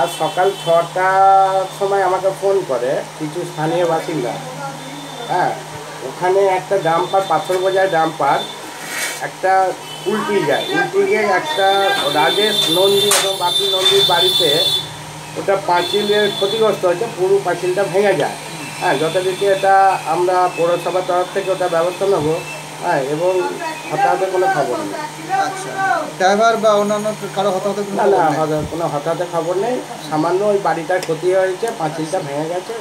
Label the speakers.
Speaker 1: আজ সকাল ছটার সময় আমাকে ফোন করে কিছু স্থানীয় বাসিন্দা। হ্যাঁ ওখানে একটা ডাম্পার, পাথর বোঝায় ডাম্পার, একটা উল্টি যায়। উল্টি গিয়ে একটা রাজেশ নন্দী এবং বাপি নন্দীর বাড়িতে ওটা পাঁচিলের ক্ষতিগ্রস্ত হয়েছে, পুরো পাঁচিলটা ভেঙে যায়। হ্যাঁ যথারীতি এটা আমরা পৌরসভার তরফ থেকে ওটা ব্যবস্থা নেব। হ্যাঁ এবং হতাহতের কোনো খবর নেই।
Speaker 2: আচ্ছা ড্রাইভার বা অন্যান্য কারও হতাহত কোনো
Speaker 1: না না কোনো হতাহতের খবর নেই। সামান্য ওই বাড়িটার ক্ষতি হয়েছে পাঁচিলটা ভেঙে গেছে।